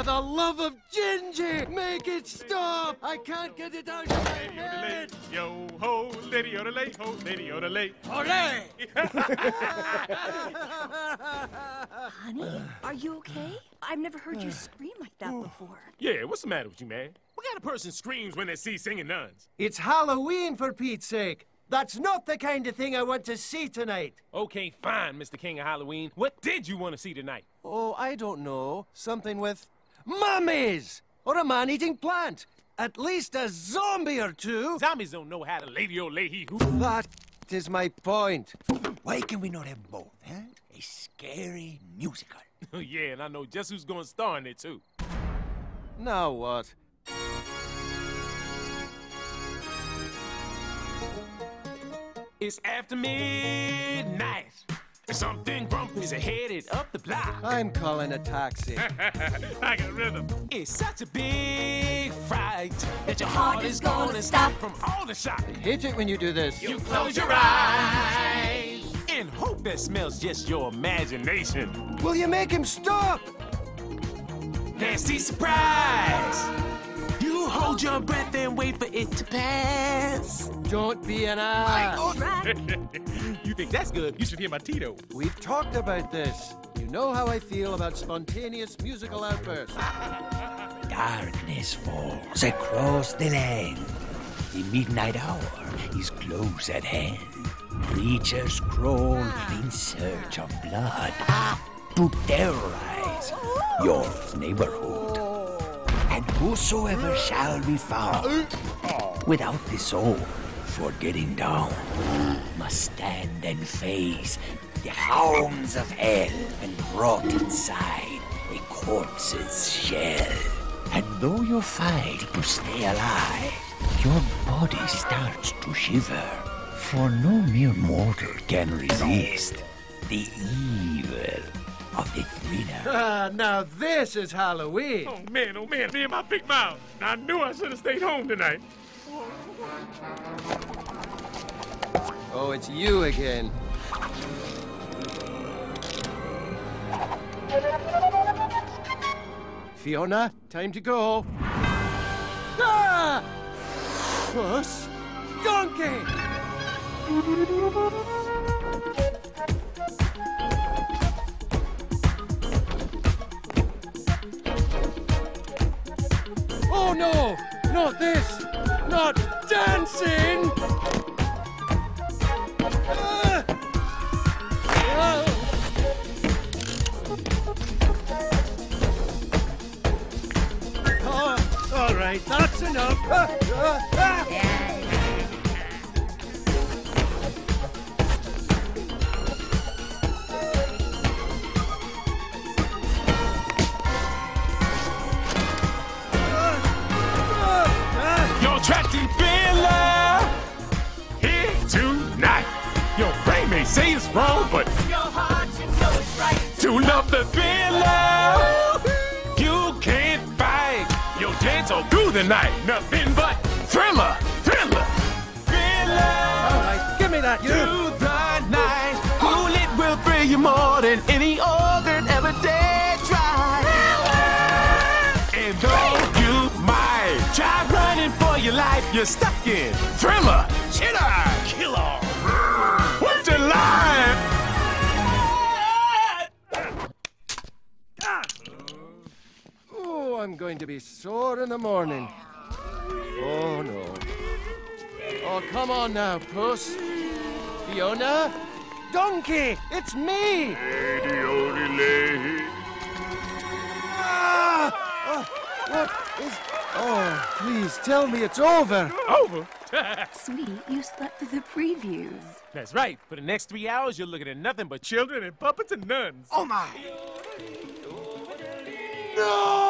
For the love of Gingy, make it stop! I can't get it out of my head! Yo ho, lady on the lay, ho, lady on the lay. Hooray! Honey, are you okay? I've never heard you scream like that before. Yeah, what's the matter with you, man? What kind of person screams when they see singing nuns? It's Halloween, for Pete's sake! That's not the kind of thing I want to see tonight! Okay, fine, Mr. King of Halloween. What did you want to see tonight? Oh, I don't know. Something with mummies! Or a man-eating plant! At least a zombie or two! Zombies don't know how to lady or lay he who. That is my point. Why can we not have both, huh? A scary musical. yeah, and I know just who's going to star in it, too. Now what? It's after midnight. Something grumpy's headed up the block. I'm calling a taxi. I got rhythm. It's such a big fright that your heart heart is is gonna gonna stop. stop from all the shock. Hate it when you do this. You close your eyes and hope that smells just your imagination. Will you make him stop? Nasty surprise. You hold your breath and wait for it to pass. Don't be an ass. Right? you think that's good? You should hear my Tito. We've talked about this. You know how I feel about spontaneous musical outbursts. Darkness falls across the land. The midnight hour is close at hand. Creatures crawl in search of blood to terrorize your neighborhood. And whosoever shall be found oh. without the soul for getting down must stand and face the hounds of hell and brought inside a corpse's shell. And though you fight to stay alive, your body starts to shiver. For no mere mortal can resist the evil of the thriller. Ah, now this is Halloween. Oh man, oh man, me and my big mouth. I knew I should have stayed home tonight. Oh, it's you again. Fiona, time to go. Ah! Puss! Donkey! Oh no! Not this! Not dancing! Ah! Ah! Oh, all right, that's enough. Ah, wrong, but to love the thriller, you can't fight. You'll dance all through the night. Nothing but thriller, thriller, thriller. All right, give me that, you. Through the night, cool it will thrill you more than any organ ever did try. And though you might try running for your life, you're stuck in thriller, killer, killer. I'm going to be sore in the morning. Oh, no. Oh, come on now, Puss. Fiona? Donkey! It's me! Ah! Oh, what is... Oh, please tell me it's over. Over. Sweetie, you slept through the previews. That's right. For the next three hours, you're looking at nothing but children and puppets and nuns. Oh my! No!